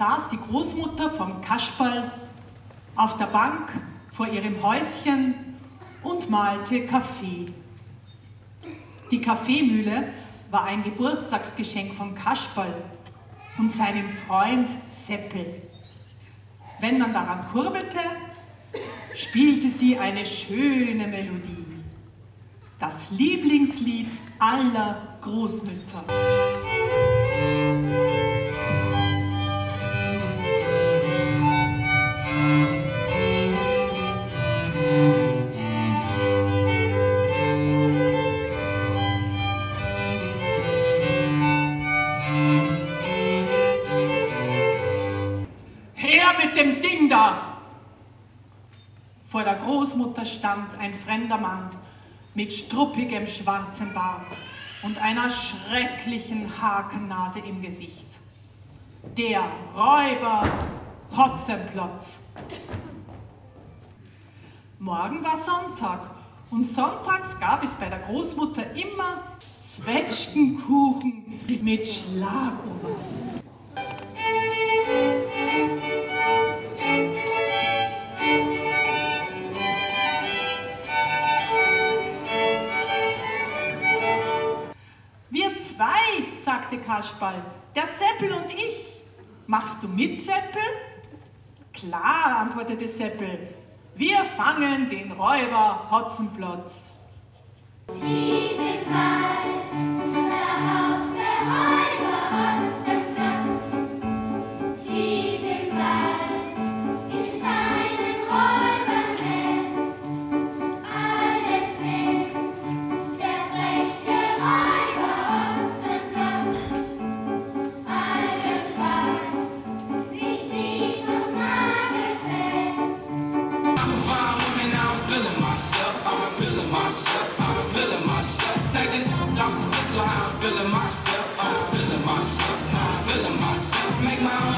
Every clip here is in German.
Saß die Großmutter vom Kasperl auf der Bank vor ihrem Häuschen und malte Kaffee. Die Kaffeemühle war ein Geburtstagsgeschenk von Kasperl und seinem Freund Seppel. Wenn man daran kurbelte, spielte sie eine schöne Melodie. Das Lieblingslied aller Großmütter. Vor der Großmutter stand ein fremder Mann mit struppigem schwarzem Bart und einer schrecklichen Hakennase im Gesicht. Der Räuber Hotzenplotz. Morgen war Sonntag und sonntags gab es bei der Großmutter immer Zwetschgenkuchen mit Schlagobers. Kasperl. Der Seppel und ich. Machst du mit, Seppel? Klar, antwortete Seppel. Wir fangen den Räuber Hotzenplotz. Tief im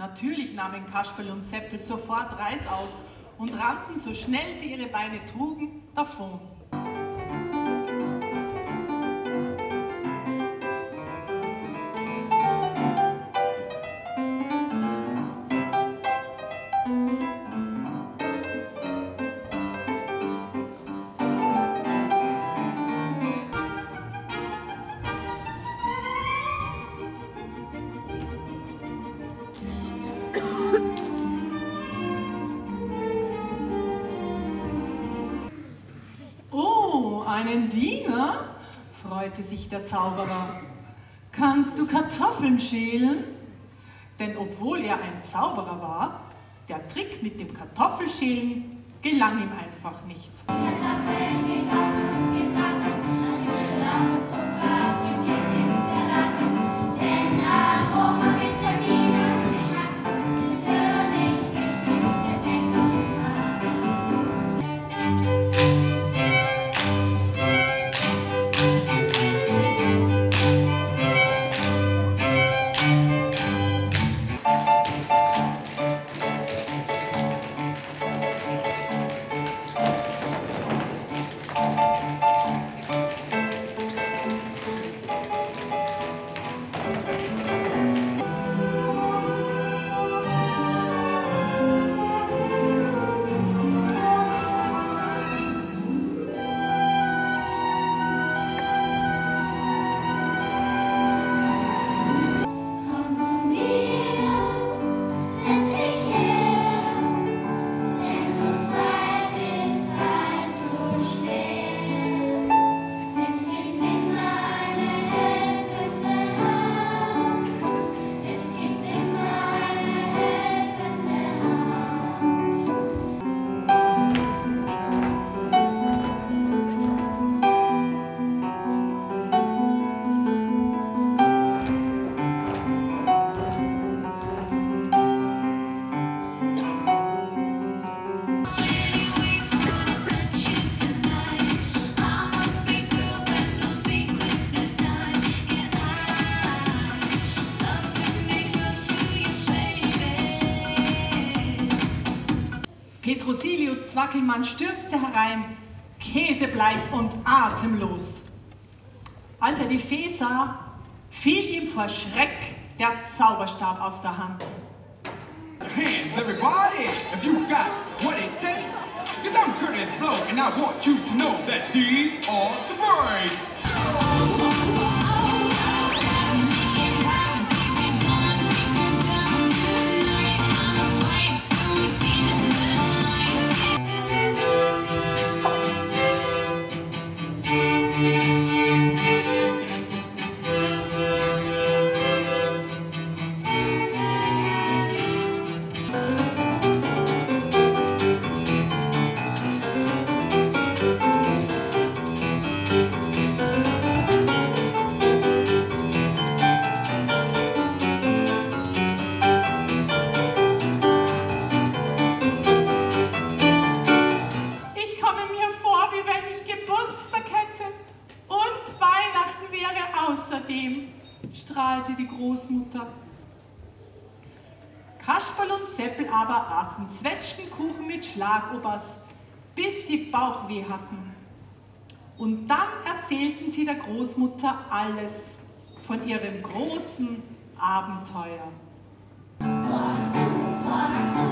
Natürlich nahmen Kasperl und Seppel sofort Reis aus und rannten, so schnell sie ihre Beine trugen, davon. Einen Diener? freute sich der Zauberer. Kannst du Kartoffeln schälen? Denn obwohl er ein Zauberer war, der Trick mit dem Kartoffelschälen gelang ihm einfach nicht. Kartoffeln gebacken gebacken, das Petrosilius Zwackelmann stürzte herein, käsebleich und atemlos. Als er die Fee sah, fiel ihm vor Schreck der Zauberstab aus der Hand. Hands, everybody, if you got what it takes. Cause I'm Curtis Blow, and I want you to know that these are the breaks. strahlte die Großmutter. Kasperl und Seppel aber aßen Zwetschgenkuchen mit Schlagobers, bis sie Bauchweh hatten. Und dann erzählten sie der Großmutter alles von ihrem großen Abenteuer. Von, von, von.